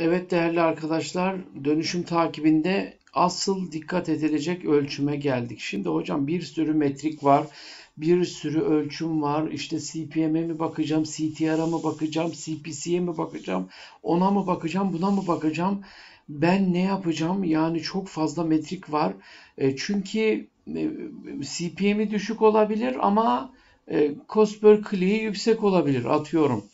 Evet değerli arkadaşlar, dönüşüm takibinde asıl dikkat edilecek ölçüme geldik. Şimdi hocam bir sürü metrik var, bir sürü ölçüm var. İşte CPM'e mi bakacağım, CTR'a mı bakacağım, CPC'ye mi bakacağım, ona mı bakacağım, buna mı bakacağım? Ben ne yapacağım? Yani çok fazla metrik var. E, çünkü e, CPM'i düşük olabilir ama e, cost per click'i yüksek olabilir atıyorum.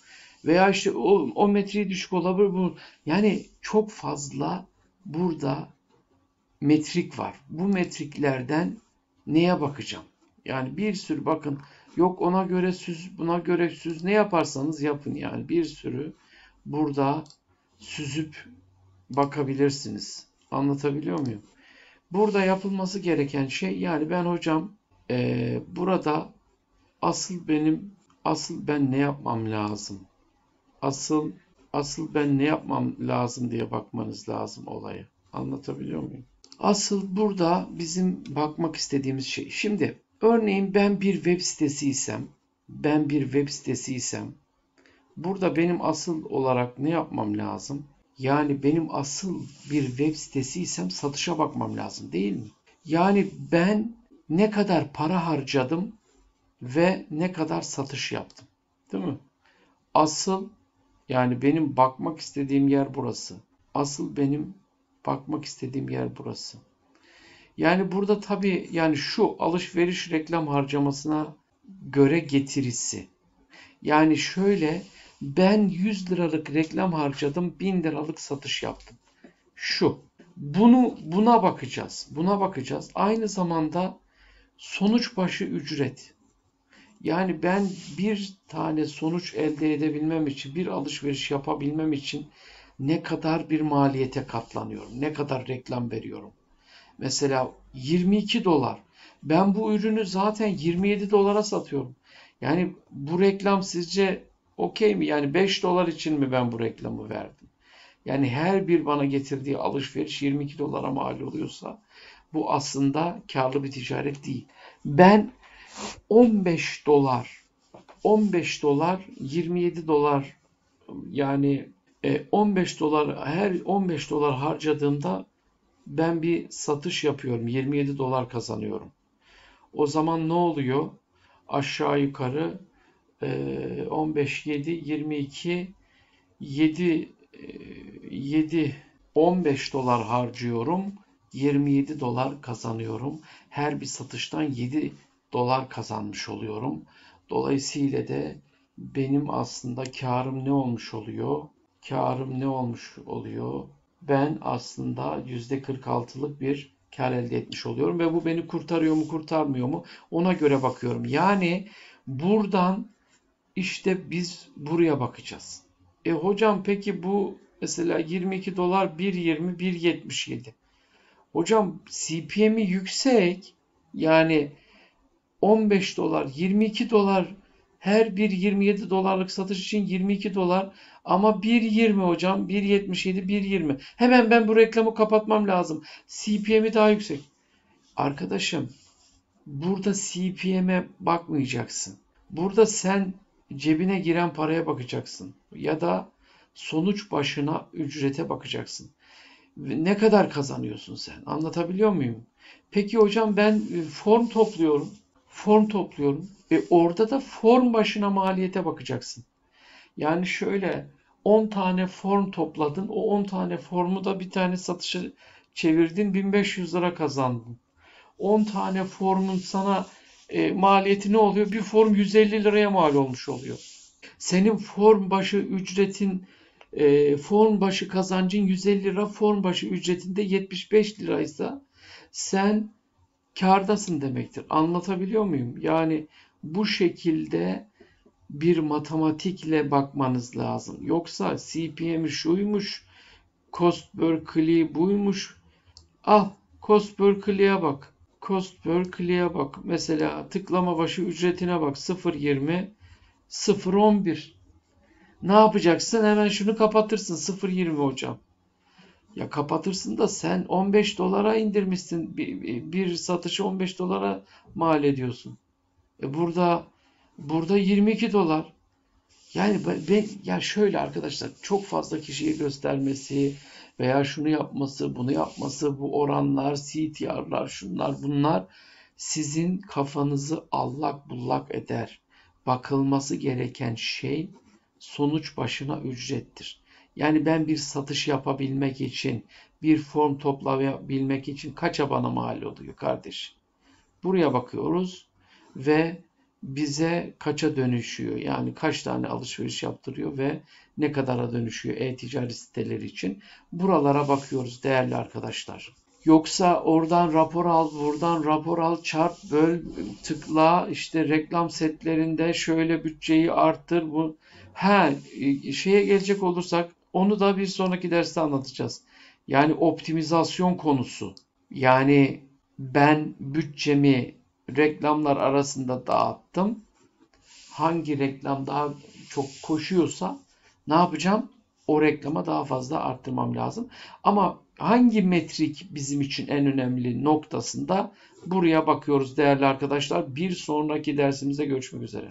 Veya işte o, o metreyi düşük olabilir. Bu, yani çok fazla burada metrik var. Bu metriklerden neye bakacağım? Yani bir sürü bakın yok ona göre süz buna göre süz ne yaparsanız yapın yani bir sürü burada süzüp bakabilirsiniz. Anlatabiliyor muyum? Burada yapılması gereken şey yani ben hocam e, burada asıl benim asıl ben ne yapmam lazım? Asıl asıl ben ne yapmam lazım diye bakmanız lazım olaya. Anlatabiliyor muyum? Asıl burada bizim bakmak istediğimiz şey. Şimdi örneğin ben bir web sitesiysem, ben bir web sitesiysem burada benim asıl olarak ne yapmam lazım? Yani benim asıl bir web sitesiysem satışa bakmam lazım değil mi? Yani ben ne kadar para harcadım ve ne kadar satış yaptım. Değil mi? Asıl yani benim bakmak istediğim yer burası. Asıl benim bakmak istediğim yer burası. Yani burada tabii yani şu alışveriş reklam harcamasına göre getirisi. Yani şöyle ben 100 liralık reklam harcadım 1000 liralık satış yaptım. Şu. Bunu buna bakacağız. Buna bakacağız. Aynı zamanda sonuç başı ücret. Yani ben bir tane sonuç elde edebilmem için, bir alışveriş yapabilmem için ne kadar bir maliyete katlanıyorum, ne kadar reklam veriyorum. Mesela 22 dolar. Ben bu ürünü zaten 27 dolara satıyorum. Yani bu reklam sizce okey mi? Yani 5 dolar için mi ben bu reklamı verdim? Yani her bir bana getirdiği alışveriş 22 dolara mal oluyorsa bu aslında karlı bir ticaret değil. Ben 15 dolar 15 dolar 27 dolar yani 15 e, dolar her 15 dolar harcadığımda ben bir satış yapıyorum. 27 dolar kazanıyorum. O zaman ne oluyor? Aşağı yukarı 15 7 22 7 7 15 dolar harcıyorum. 27 dolar kazanıyorum. Her bir satıştan 7 dolar kazanmış oluyorum. Dolayısıyla da benim aslında karım ne olmuş oluyor? Karım ne olmuş oluyor? Ben aslında %46'lık bir kar elde etmiş oluyorum ve bu beni kurtarıyor mu kurtarmıyor mu ona göre bakıyorum. Yani buradan işte biz buraya bakacağız. E hocam peki bu mesela 22 dolar 1.20 1.77. Hocam CPM'i yüksek yani 15 dolar, 22 dolar her bir 27 dolarlık satış için 22 dolar ama 1.20 hocam 1.77 1.20 hemen ben bu reklamı kapatmam lazım. CPM'i daha yüksek. Arkadaşım burada CPM'e bakmayacaksın. Burada sen cebine giren paraya bakacaksın ya da sonuç başına ücrete bakacaksın. Ne kadar kazanıyorsun sen? Anlatabiliyor muyum? Peki hocam ben form topluyorum form topluyorum. ve orada da form başına maliyete bakacaksın. Yani şöyle 10 tane form topladın. O 10 tane formu da bir tane satışa çevirdin. 1500 lira kazandın. 10 tane formun sana e, maliyeti ne oluyor? Bir form 150 liraya mal olmuş oluyor. Senin form başı ücretin e, form başı kazancın 150 lira, form başı ücretinde 75 liraysa sen kardasın demektir. Anlatabiliyor muyum? Yani bu şekilde bir matematikle bakmanız lazım. Yoksa CPM şuymuş, cost per click buymuş. Al cost per click'e bak. Cost per click'e bak. Mesela tıklama başı ücretine bak. 0.20 0.11 ne yapacaksın? Hemen şunu kapatırsın. 0.20 hocam. Ya kapatırsın da sen 15 dolara indirmişsin. Bir, bir satışı 15 dolara mal ediyorsun. E burada burada 22 dolar. Yani ben, ya şöyle arkadaşlar çok fazla kişiye göstermesi veya şunu yapması, bunu yapması, bu oranlar, CTR'lar, şunlar bunlar sizin kafanızı allak bullak eder. Bakılması gereken şey sonuç başına ücrettir. Yani ben bir satış yapabilmek için, bir form toplayabilmek için kaça bana mal oluyor kardeş? Buraya bakıyoruz ve bize kaça dönüşüyor? Yani kaç tane alışveriş yaptırıyor ve ne kadara dönüşüyor e-ticaret siteleri için? Buralara bakıyoruz değerli arkadaşlar. Yoksa oradan rapor al, buradan rapor al, çarp, böl, tıkla, işte reklam setlerinde şöyle bütçeyi arttır. Bu ha şeye gelecek olursak onu da bir sonraki derste anlatacağız. Yani optimizasyon konusu. Yani ben bütçemi reklamlar arasında dağıttım. Hangi reklam daha çok koşuyorsa ne yapacağım? O reklama daha fazla arttırmam lazım. Ama hangi metrik bizim için en önemli noktasında buraya bakıyoruz değerli arkadaşlar. Bir sonraki dersimizde görüşmek üzere.